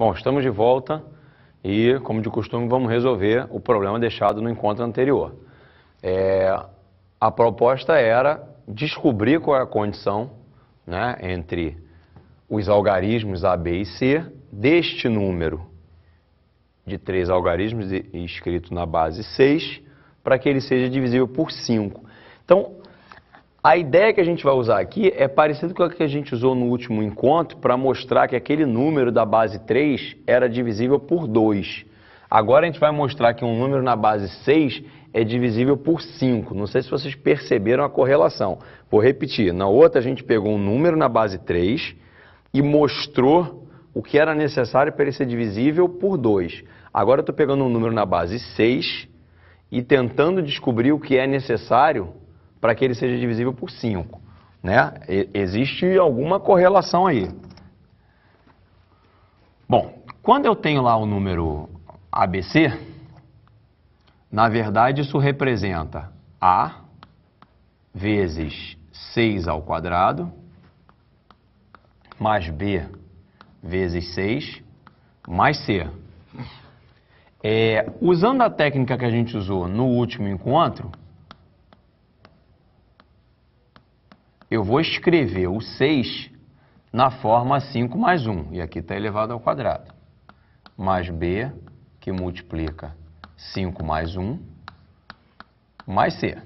Bom, estamos de volta e, como de costume, vamos resolver o problema deixado no encontro anterior. É, a proposta era descobrir qual é a condição né, entre os algarismos A, B e C deste número de três algarismos escrito na base 6 para que ele seja divisível por 5. Então, a ideia que a gente vai usar aqui é parecida com a que a gente usou no último encontro para mostrar que aquele número da base 3 era divisível por 2. Agora a gente vai mostrar que um número na base 6 é divisível por 5. Não sei se vocês perceberam a correlação. Vou repetir. Na outra a gente pegou um número na base 3 e mostrou o que era necessário para ele ser divisível por 2. Agora eu estou pegando um número na base 6 e tentando descobrir o que é necessário para que ele seja divisível por 5. Né? Existe alguma correlação aí. Bom, quando eu tenho lá o número ABC, na verdade isso representa A vezes 6 ao quadrado, mais B vezes 6, mais C. É, usando a técnica que a gente usou no último encontro, eu vou escrever o 6 na forma 5 mais 1, e aqui está elevado ao quadrado, mais b, que multiplica 5 mais 1, mais c.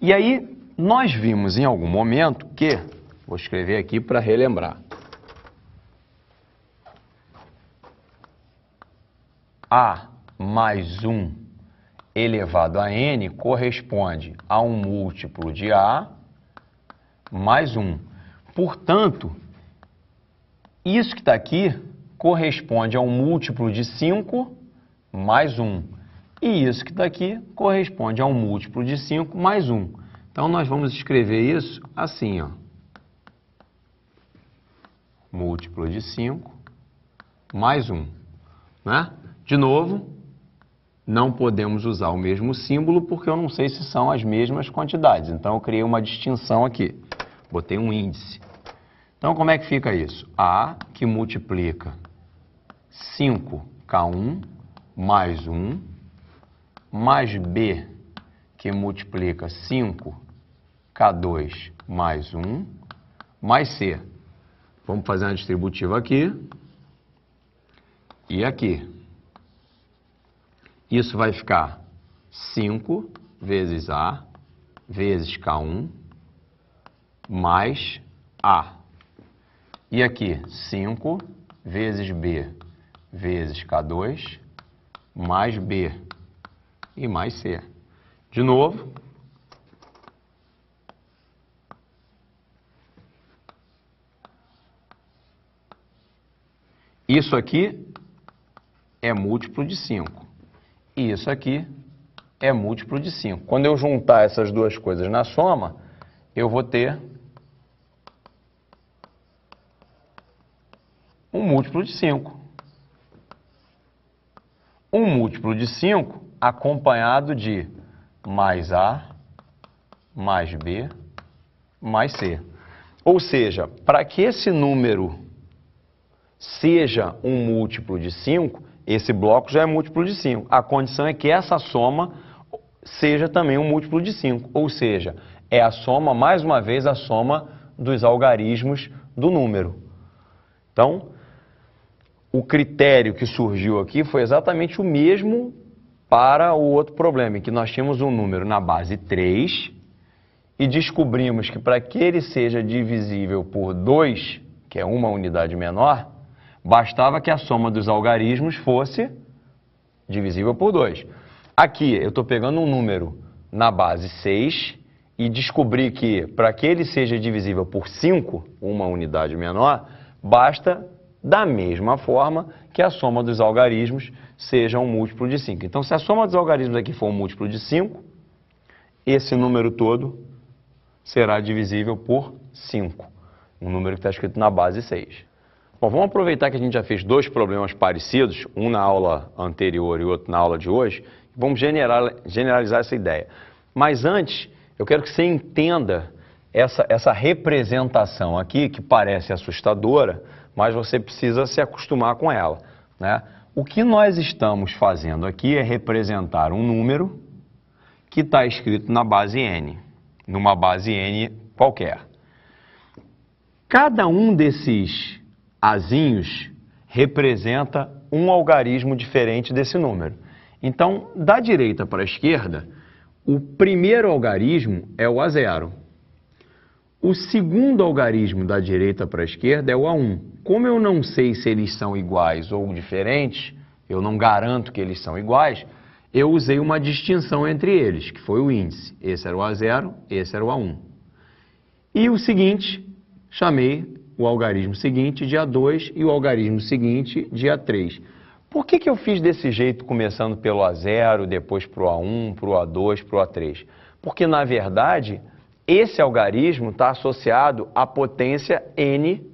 E aí, nós vimos em algum momento que, vou escrever aqui para relembrar, a mais 1 elevado a n corresponde a um múltiplo de A mais 1. Portanto, isso que está aqui corresponde a um múltiplo de 5 mais 1. E isso que está aqui corresponde a um múltiplo de 5 mais 1. Então, nós vamos escrever isso assim, ó. Múltiplo de 5 mais 1. Né? De novo, não podemos usar o mesmo símbolo porque eu não sei se são as mesmas quantidades. Então, eu criei uma distinção aqui. Botei um índice. Então, como é que fica isso? A que multiplica 5K1 mais 1, mais B que multiplica 5K2 mais 1, mais C. Vamos fazer uma distributiva aqui e aqui. Isso vai ficar 5 vezes A vezes K1 mais A. E aqui, 5 vezes B vezes K2 mais B e mais C. De novo. Isso aqui é múltiplo de 5. E isso aqui é múltiplo de 5. Quando eu juntar essas duas coisas na soma, eu vou ter um múltiplo de 5. Um múltiplo de 5 acompanhado de mais A, mais B, mais C. Ou seja, para que esse número seja um múltiplo de 5, esse bloco já é múltiplo de 5. A condição é que essa soma seja também um múltiplo de 5. Ou seja, é a soma, mais uma vez, a soma dos algarismos do número. Então, o critério que surgiu aqui foi exatamente o mesmo para o outro problema, em que nós tínhamos um número na base 3 e descobrimos que para que ele seja divisível por 2, que é uma unidade menor, Bastava que a soma dos algarismos fosse divisível por 2. Aqui eu estou pegando um número na base 6 e descobri que para que ele seja divisível por 5, uma unidade menor, basta da mesma forma que a soma dos algarismos seja um múltiplo de 5. Então, se a soma dos algarismos aqui for um múltiplo de 5, esse número todo será divisível por 5, um número que está escrito na base 6. Bom, vamos aproveitar que a gente já fez dois problemas parecidos, um na aula anterior e outro na aula de hoje, vamos generalizar essa ideia. Mas antes, eu quero que você entenda essa, essa representação aqui, que parece assustadora, mas você precisa se acostumar com ela. Né? O que nós estamos fazendo aqui é representar um número que está escrito na base n, numa base n qualquer. Cada um desses azinhos representa um algarismo diferente desse número. Então, da direita para a esquerda, o primeiro algarismo é o A0. O segundo algarismo da direita para a esquerda é o A1. Como eu não sei se eles são iguais ou diferentes, eu não garanto que eles são iguais, eu usei uma distinção entre eles, que foi o índice. Esse era o A0, esse era o A1. E o seguinte, chamei o algarismo seguinte de A2 e o algarismo seguinte de A3. Por que, que eu fiz desse jeito, começando pelo A0, depois para o A1, para o A2, para o A3? Porque, na verdade, esse algarismo está associado à potência n,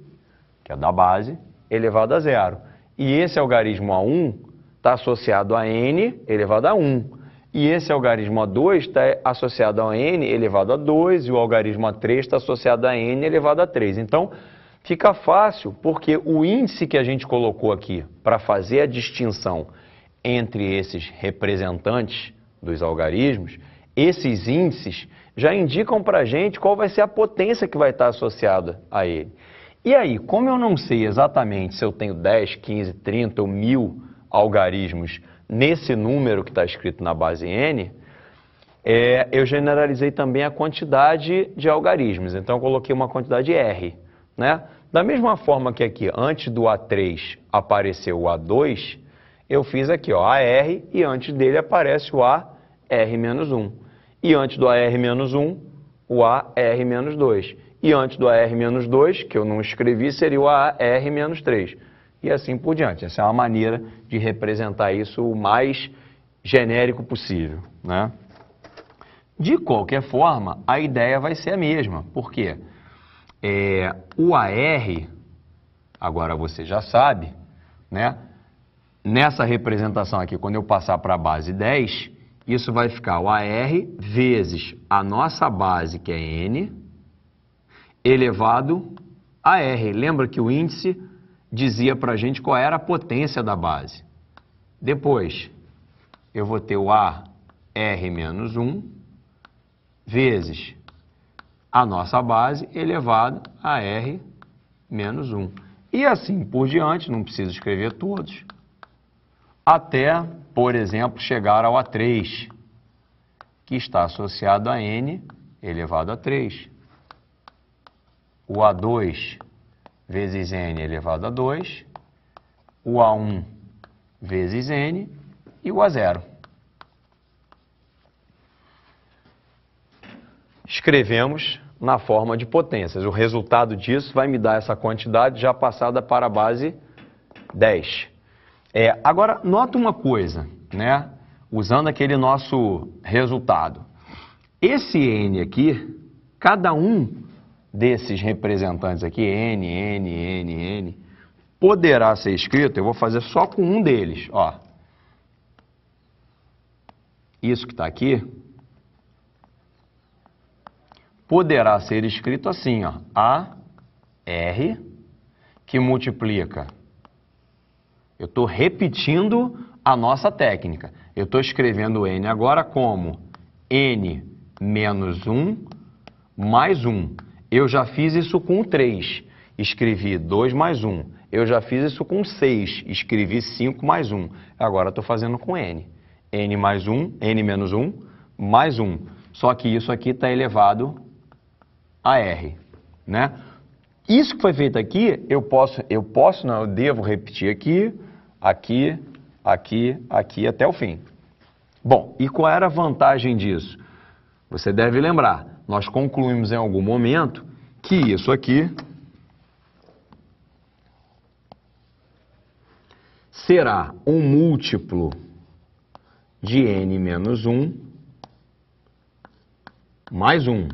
que é da base, elevado a zero. E esse algarismo A1 está associado a n elevado a 1. E esse algarismo A2 está associado a n elevado a 2 e o algarismo A3 está associado a n elevado a 3. Então, fica fácil porque o índice que a gente colocou aqui para fazer a distinção entre esses representantes dos algarismos, esses índices já indicam para a gente qual vai ser a potência que vai estar associada a ele. E aí, como eu não sei exatamente se eu tenho 10, 15, 30 ou 1000 algarismos nesse número que está escrito na base n, é, eu generalizei também a quantidade de algarismos. Então, eu coloquei uma quantidade R. Né? Da mesma forma que aqui, antes do A3 apareceu o A2, eu fiz aqui ó, AR e antes dele aparece o AR-1. E antes do AR-1, o AR-2. E antes do AR-2, que eu não escrevi, seria o AR-3 e assim por diante. Essa é uma maneira de representar isso o mais genérico possível. Né? De qualquer forma, a ideia vai ser a mesma. Por quê? É, o AR, agora você já sabe, né? nessa representação aqui, quando eu passar para a base 10, isso vai ficar o AR vezes a nossa base, que é N, elevado a R. Lembra que o índice dizia para a gente qual era a potência da base. Depois, eu vou ter o A R menos 1 vezes a nossa base elevado a R menos 1. E assim por diante, não preciso escrever todos, até, por exemplo, chegar ao A3, que está associado a N elevado a 3. O A2 vezes n elevado a 2, o A1 vezes n e o A0. Escrevemos na forma de potências. O resultado disso vai me dar essa quantidade já passada para a base 10. É, agora, nota uma coisa, né? usando aquele nosso resultado. Esse n aqui, cada um desses representantes aqui, N, N, N, N, poderá ser escrito, eu vou fazer só com um deles, ó. Isso que está aqui, poderá ser escrito assim, ó, A, R, que multiplica. Eu estou repetindo a nossa técnica. Eu estou escrevendo N agora como N menos 1 mais 1. Eu já fiz isso com 3, escrevi 2 mais 1. Eu já fiz isso com 6, escrevi 5 mais 1. Agora estou fazendo com n. n mais 1, n menos 1, mais 1. Só que isso aqui está elevado a r. Né? Isso que foi feito aqui, eu posso, eu posso, não, eu devo repetir aqui, aqui, aqui, aqui, até o fim. Bom, e qual era a vantagem disso? Você deve lembrar, nós concluímos em algum momento que isso aqui será um múltiplo de n menos 1 mais 1.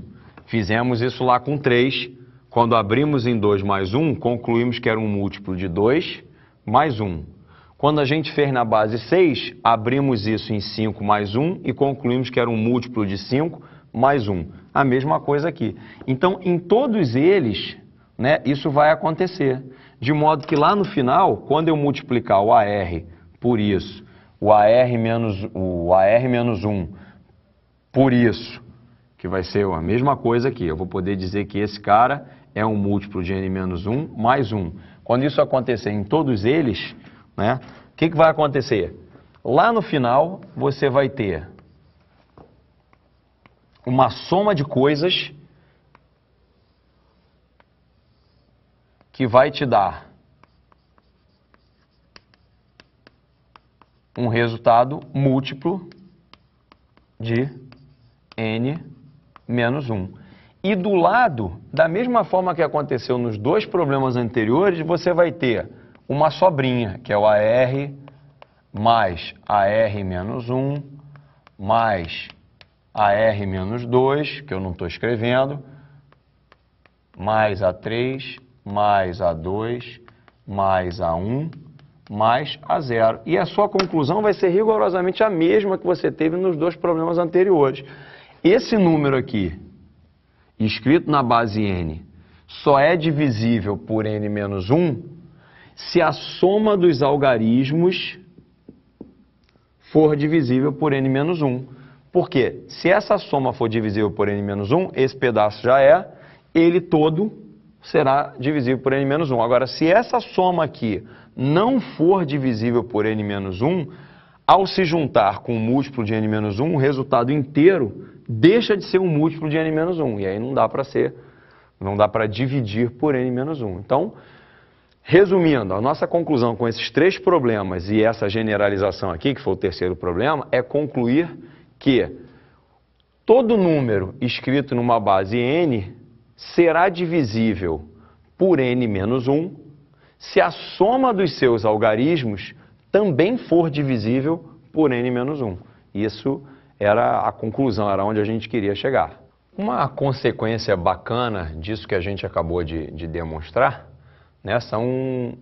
Fizemos isso lá com 3. Quando abrimos em 2 mais 1, concluímos que era um múltiplo de 2 mais 1. Quando a gente fez na base 6, abrimos isso em 5 mais 1 e concluímos que era um múltiplo de 5 mais 1. A mesma coisa aqui. Então, em todos eles, né, isso vai acontecer. De modo que lá no final, quando eu multiplicar o AR por isso, o AR menos, o AR menos 1 por isso, que vai ser a mesma coisa aqui. Eu vou poder dizer que esse cara é um múltiplo de n menos 1 mais 1. Quando isso acontecer em todos eles, né, o que, que vai acontecer? Lá no final, você vai ter uma soma de coisas que vai te dar um resultado múltiplo de n menos 1. E do lado, da mesma forma que aconteceu nos dois problemas anteriores, você vai ter uma sobrinha, que é o AR mais AR menos 1, mais AR menos 2, que eu não estou escrevendo, mais A3, mais A2, mais A1, mais A0. E a sua conclusão vai ser rigorosamente a mesma que você teve nos dois problemas anteriores. Esse número aqui, escrito na base n, só é divisível por n menos 1 se a soma dos algarismos for divisível por n menos 1. Porque se essa soma for divisível por n menos 1, esse pedaço já é, ele todo será divisível por n menos 1. Agora, se essa soma aqui não for divisível por n menos 1, ao se juntar com o múltiplo de n menos 1, o resultado inteiro deixa de ser um múltiplo de n menos 1. E aí não dá para ser, não dá para dividir por n menos 1. Então, resumindo, a nossa conclusão com esses três problemas e essa generalização aqui, que foi o terceiro problema, é concluir que todo número escrito numa base n será divisível por n menos 1 se a soma dos seus algarismos também for divisível por n menos 1. Era a conclusão, era onde a gente queria chegar. Uma consequência bacana disso que a gente acabou de, de demonstrar né, são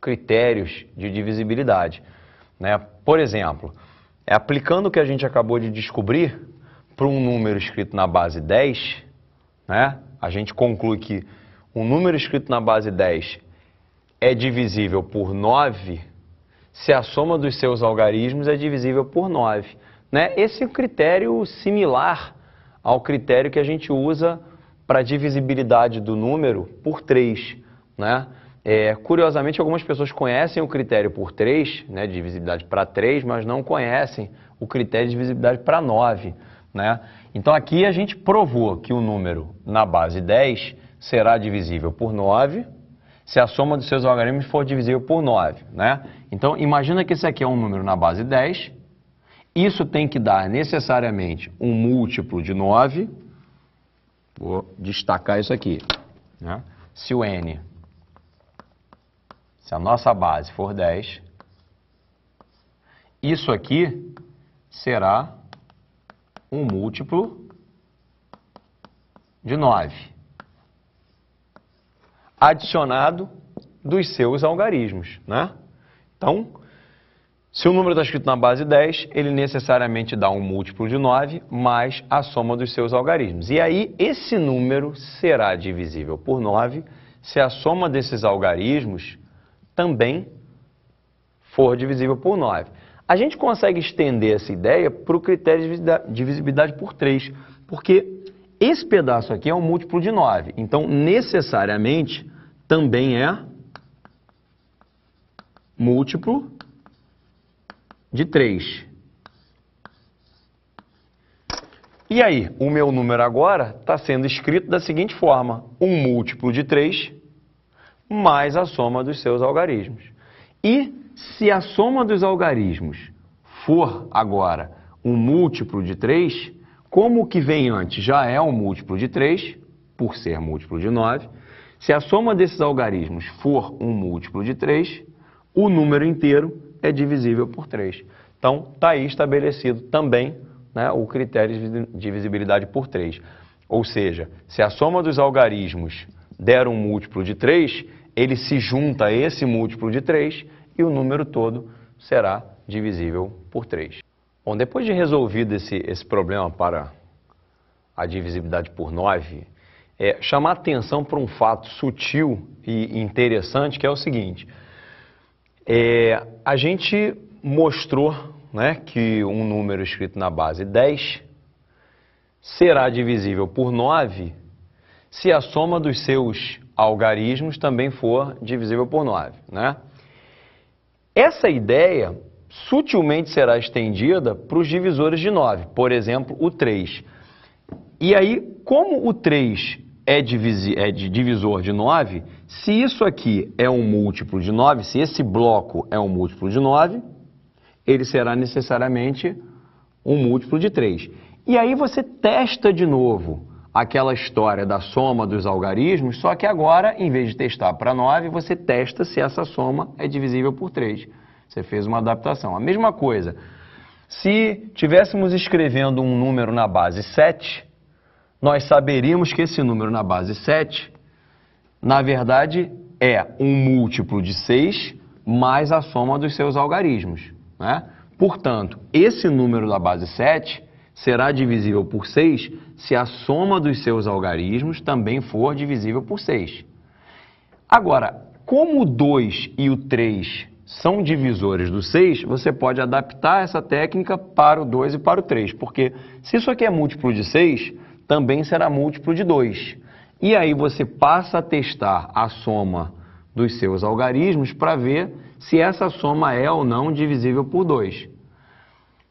critérios de divisibilidade. Né? Por exemplo, é aplicando o que a gente acabou de descobrir para um número escrito na base 10, né, a gente conclui que um número escrito na base 10 é divisível por 9 se a soma dos seus algarismos é divisível por 9. Né? Esse é um critério similar ao critério que a gente usa para divisibilidade do número por 3. Né? É, curiosamente, algumas pessoas conhecem o critério por 3, né, de divisibilidade para 3, mas não conhecem o critério de divisibilidade para 9. Né? Então aqui a gente provou que o número na base 10 será divisível por 9 se a soma dos seus algarismos for divisível por 9. Né? Então imagina que esse aqui é um número na base 10, isso tem que dar necessariamente um múltiplo de 9, vou destacar isso aqui. Né? Se o n, se a nossa base for 10, isso aqui será um múltiplo de 9, adicionado dos seus algarismos, né? Então, se o número está escrito na base 10, ele necessariamente dá um múltiplo de 9 mais a soma dos seus algarismos. E aí, esse número será divisível por 9 se a soma desses algarismos também for divisível por 9. A gente consegue estender essa ideia para o critério de divisibilidade por 3, porque esse pedaço aqui é um múltiplo de 9. Então, necessariamente, também é múltiplo de 3. E aí, o meu número agora está sendo escrito da seguinte forma: um múltiplo de 3 mais a soma dos seus algarismos. E se a soma dos algarismos for agora um múltiplo de 3, como o que vem antes já é um múltiplo de 3, por ser múltiplo de 9, se a soma desses algarismos for um múltiplo de 3, o número inteiro é divisível por 3. Então, está aí estabelecido também né, o critério de divisibilidade por 3. Ou seja, se a soma dos algarismos der um múltiplo de 3, ele se junta a esse múltiplo de 3 e o número todo será divisível por 3. Bom, depois de resolvido esse, esse problema para a divisibilidade por 9, é, chamar atenção para um fato sutil e interessante, que é o seguinte. É, a gente mostrou né, que um número escrito na base 10 será divisível por 9 se a soma dos seus algarismos também for divisível por 9. Né? Essa ideia sutilmente será estendida para os divisores de 9, por exemplo, o 3. E aí, como o 3 é, é de divisor de 9, se isso aqui é um múltiplo de 9, se esse bloco é um múltiplo de 9, ele será necessariamente um múltiplo de 3. E aí você testa de novo aquela história da soma dos algarismos, só que agora, em vez de testar para 9, você testa se essa soma é divisível por 3. Você fez uma adaptação. A mesma coisa, se tivéssemos escrevendo um número na base 7, nós saberíamos que esse número na base 7, na verdade, é um múltiplo de 6 mais a soma dos seus algarismos. Né? Portanto, esse número da base 7 será divisível por 6 se a soma dos seus algarismos também for divisível por 6. Agora, como o 2 e o 3 são divisores do 6, você pode adaptar essa técnica para o 2 e para o 3, porque se isso aqui é múltiplo de 6, também será múltiplo de 2. E aí você passa a testar a soma dos seus algarismos para ver se essa soma é ou não divisível por 2.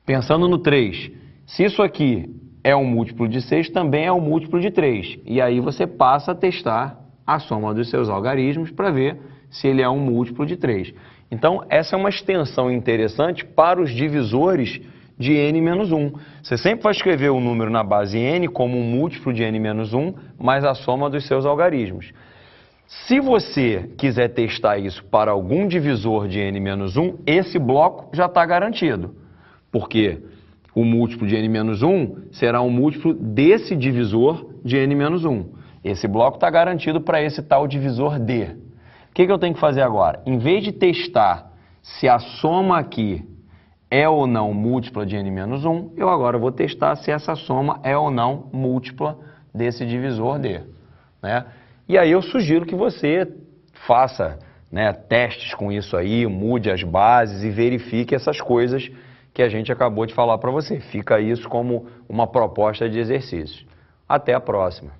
Pensando no 3, se isso aqui é um múltiplo de 6, também é um múltiplo de 3. E aí você passa a testar a soma dos seus algarismos para ver se ele é um múltiplo de 3. Então, essa é uma extensão interessante para os divisores de n-1. Você sempre vai escrever o número na base n como um múltiplo de n-1 mais a soma dos seus algarismos. Se você quiser testar isso para algum divisor de n-1, esse bloco já está garantido, porque o múltiplo de n-1 será um múltiplo desse divisor de n-1. Esse bloco está garantido para esse tal divisor d. O que, que eu tenho que fazer agora? Em vez de testar se a soma aqui é ou não múltipla de n-1, eu agora vou testar se essa soma é ou não múltipla desse divisor d. Né? E aí eu sugiro que você faça né, testes com isso aí, mude as bases e verifique essas coisas que a gente acabou de falar para você. Fica isso como uma proposta de exercício. Até a próxima.